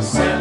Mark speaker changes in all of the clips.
Speaker 1: Say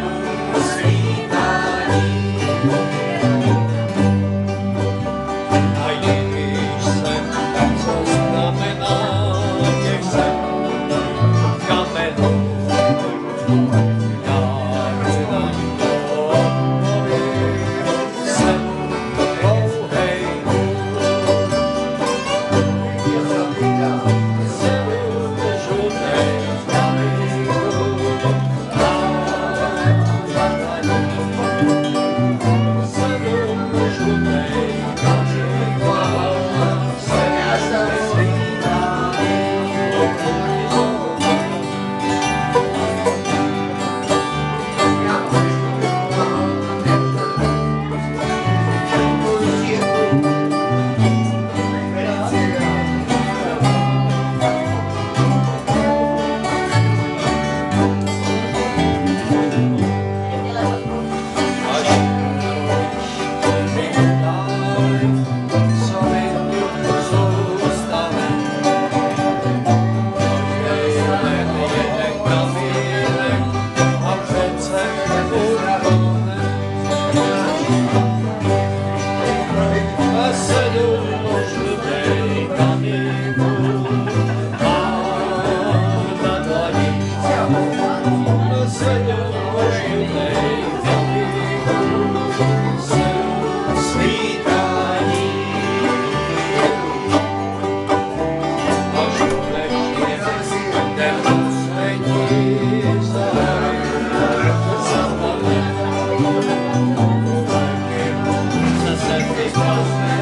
Speaker 1: Christmas.